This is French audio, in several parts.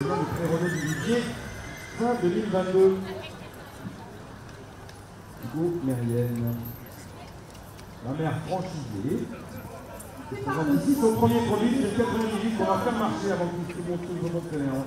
Le pré-relais du budget fin 2022. Hugo Mérienne. La mère franchisée. se présente ici son premier produit, c'est le 98 qu'on va faire marcher avant que tout le monde se monte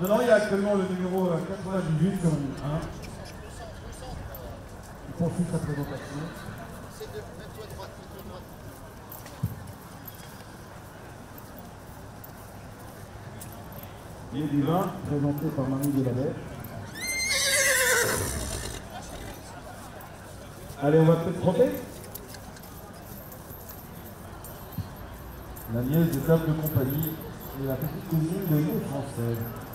Non, non, il y a actuellement le numéro 98 comme hein. Il poursuit sa présentation. Il du vin présenté par Mamie Delalais. Allez, on va peut-être tromper La nièce de table de compagnie et la petite cousine de nous française.